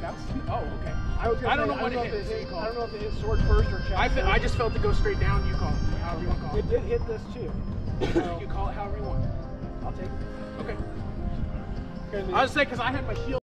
that's oh okay. I was gonna I don't say, know what it hit. If I don't know if it hit sword first or chest. I, I just felt it go straight down. You call it however you want to call it. It did hit this too. So you call it however you want. I'll take it. Okay. I was saying because I had my shield.